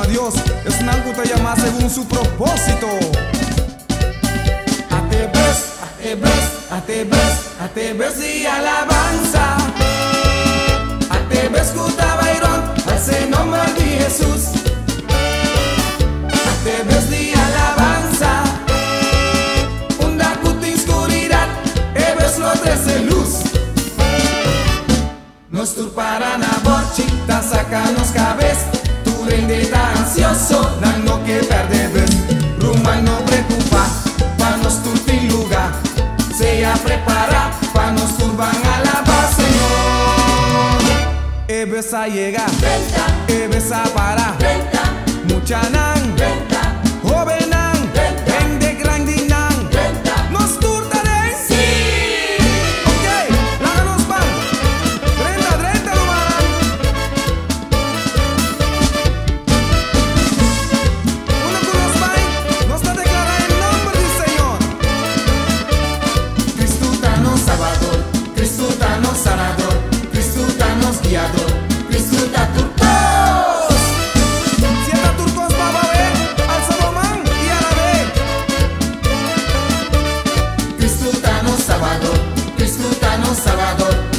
a Dios, es una te llama según su propósito. Atebes, atebes, atebes, atebes y alabanza. Ansioso, no que perder, rumba no preocupa, para nos turpin lugar, sea prepara, para nos turban a la base, Señor. Ebes a llegar, ebes a parar. un salvador.